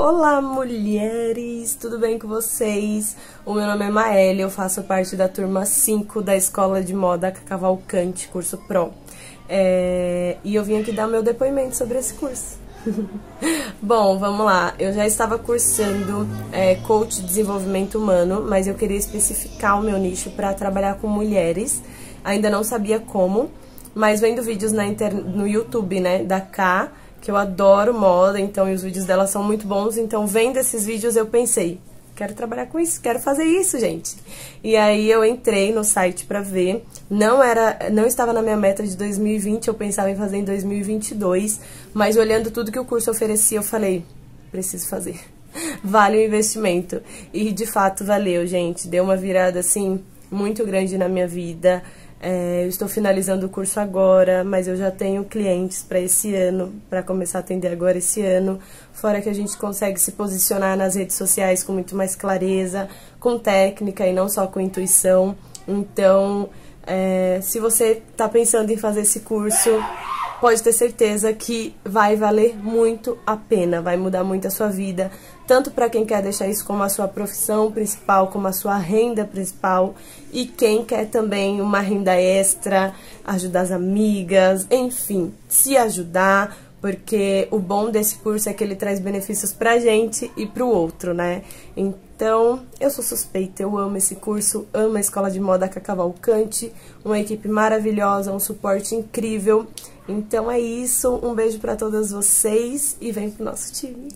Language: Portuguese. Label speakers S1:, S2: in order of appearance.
S1: Olá, mulheres! Tudo bem com vocês? O meu nome é Maélia, eu faço parte da turma 5 da Escola de Moda Cavalcante, curso Pro. É... E eu vim aqui dar meu depoimento sobre esse curso. Bom, vamos lá. Eu já estava cursando é, Coach de Desenvolvimento Humano, mas eu queria especificar o meu nicho para trabalhar com mulheres. Ainda não sabia como, mas vendo vídeos na inter... no YouTube, né, da K que eu adoro moda, então os vídeos dela são muito bons. Então, vendo esses vídeos, eu pensei, quero trabalhar com isso, quero fazer isso, gente. E aí eu entrei no site para ver. Não era, não estava na minha meta de 2020, eu pensava em fazer em 2022, mas olhando tudo que o curso oferecia, eu falei, preciso fazer. Vale o investimento. E de fato valeu, gente. Deu uma virada assim muito grande na minha vida. É, eu estou finalizando o curso agora, mas eu já tenho clientes para esse ano, para começar a atender agora esse ano. Fora que a gente consegue se posicionar nas redes sociais com muito mais clareza, com técnica e não só com intuição. Então, é, se você está pensando em fazer esse curso, pode ter certeza que vai valer muito a pena, vai mudar muito a sua vida, tanto para quem quer deixar isso como a sua profissão principal, como a sua renda principal, e quem quer também uma renda extra, ajudar as amigas, enfim, se ajudar, porque o bom desse curso é que ele traz benefícios pra gente e pro outro, né? Então, eu sou suspeita, eu amo esse curso, amo a Escola de Moda Cacavalcante, uma equipe maravilhosa, um suporte incrível. Então é isso, um beijo para todas vocês e vem pro nosso time.